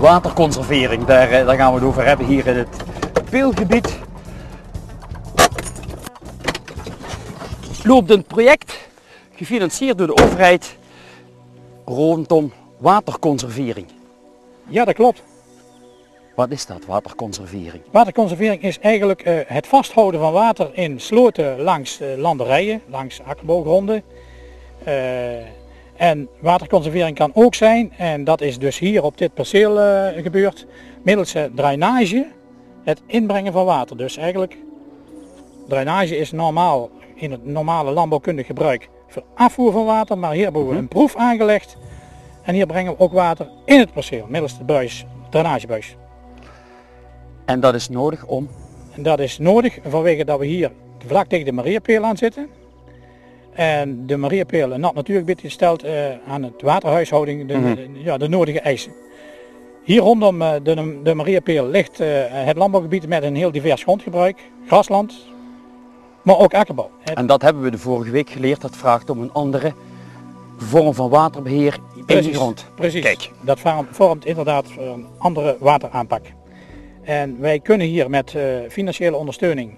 Waterconservering, daar, eh, daar gaan we het over hebben hier in het peelgebied. Loopt een project gefinancierd door de overheid rondom waterconservering. Ja, dat klopt. Wat is dat, waterconservering? Waterconservering is eigenlijk eh, het vasthouden van water in sloten langs eh, landerijen, langs akkerbouwgronden. En waterconservering kan ook zijn, en dat is dus hier op dit perceel eh, gebeurd, middels drainage het inbrengen van water. Dus eigenlijk, drainage is normaal in het normale landbouwkundig gebruik voor afvoer van water, maar hier hebben we een proef aangelegd. En hier brengen we ook water in het perceel, middels de buis, drainagebuis. En dat is nodig om, En dat is nodig vanwege dat we hier vlak tegen de Mariapeel aan zitten. En de Mariapeel, een nat natuurgebied, stelt eh, aan het waterhuishouding de, Mhm. de- ja, de nodige eisen. Hier rondom eh, de, de Mariapeel ligt eh, het landbouwgebied met een heel divers grondgebruik. Grasland, maar ook akkerbouw. En dat hebben we de vorige week geleerd, dat vraagt om een andere vorm van waterbeheer in de grond. Precies. Kijk. Dat vormt, inderdaad een andere wateraanpak. En wij kunnen hier met financiële ondersteuning,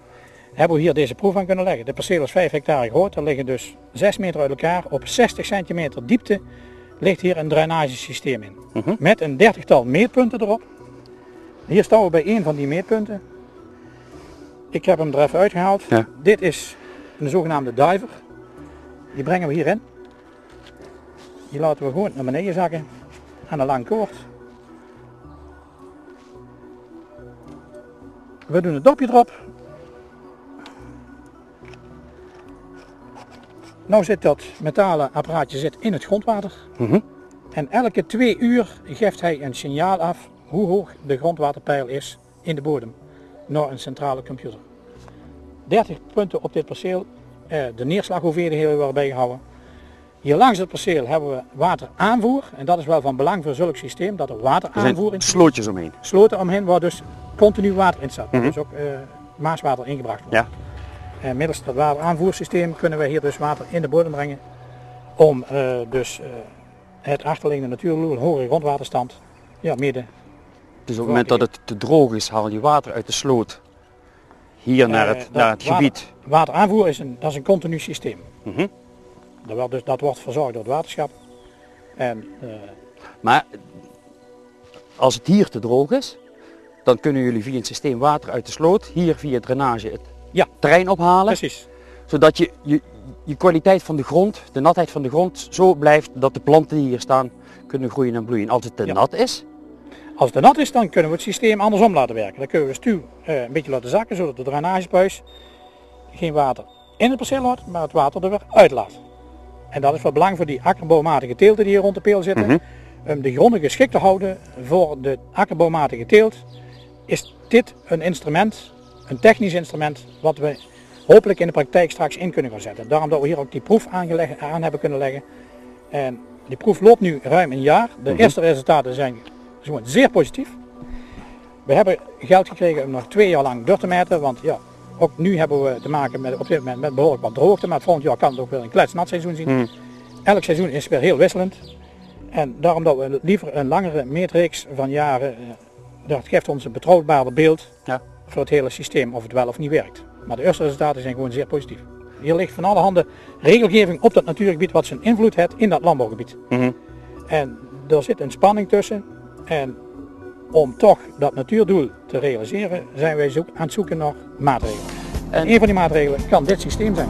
hebben we hier deze proef aan kunnen leggen. De perceel is 5 hectare groot, er liggen dus 6 meter uit elkaar. Op 60 centimeter diepte ligt hier een drainagesysteem in. Mhm. Met een dertigtal meetpunten erop. Hier staan we bij één van die meetpunten. Ik heb hem er even uitgehaald. Ja. Dit is een zogenaamde diver. Die brengen we hierin. Die laten we gewoon naar beneden zakken aan een lang koord. We doen het dopje erop. Nou zit dat metalen apparaatje zit in het grondwater. Mhm. En elke twee uur geeft hij een signaal af hoe hoog de grondwaterpeil is in de bodem naar een centrale computer. 30 punten op dit perceel. Eh, de neerslaghoeveelheden hebben we erbij gehouden. Hier langs het perceel hebben we wateraanvoer. En dat is wel van belang voor zulk systeem dat er Er wateraanvoer in slootjes omheen. sloten omheen waar dus continu water in staat. Mhm. Dus ook eh, maaswater ingebracht wordt. Ja. En middels dat wateraanvoersysteem kunnen wij hier dus water in de bodem brengen. Om eh, dus eh, het achterliggende natuurloer, een hogere grondwaterstand, ja, midden. Dus op het moment dat het te droog is, haal je water uit de sloot hier naar Eh, het, dat naar het water- gebied. Wateraanvoer is een, dat is een continu systeem. Mhm. Dat, wel dus, dat wordt verzorgd door het waterschap. En eh, Maar als het hier te droog is, dan kunnen jullie via een systeem water uit de sloot, hier via drainage het Ja. terrein ophalen. precies. Zodat je, je, je kwaliteit van de grond, de natheid van de grond, zo blijft dat de planten die hier staan kunnen groeien en bloeien. Als het te Ja. nat is, Als het te nat is, dan kunnen we het systeem andersom laten werken. Dan kunnen we de stuw eh, een beetje laten zakken, zodat de drainagebuis geen water in het perceel houdt, maar het water er weer uitlaat. En dat is van belang voor die akkerbouwmatige teelten die hier rond de peel zitten. Mhm. Om de gronden geschikt te houden voor de akkerbouwmatige teelt, is dit een instrument, een technisch instrument, wat we hopelijk in de praktijk straks in kunnen gaan zetten. Daarom dat we hier ook die proef aan hebben kunnen leggen. En die proef loopt nu ruim een jaar. De eerste resultaten zijn zeer positief. We hebben geld gekregen om nog twee jaar lang door te meten, want ja, ook nu hebben we te maken met, op dit moment met behoorlijk wat droogte, maar volgend jaar kan het ook wel een kletsnat seizoen zien. Hmm. Elk seizoen is weer heel wisselend. En daarom dat we liever een langere meetreeks van jaren, eh, dat geeft ons een betrouwbaarder beeld Ja. Voor het hele systeem of het wel of niet werkt. Maar de eerste resultaten zijn gewoon zeer positief. Hier ligt van alle handen regelgeving op dat natuurgebied wat zijn invloed heeft in dat landbouwgebied. Mhm. En er zit een spanning tussen. En om toch dat natuurdoel te realiseren zijn wij zoek, aan het zoeken naar maatregelen. En En- een van die maatregelen kan dit systeem zijn.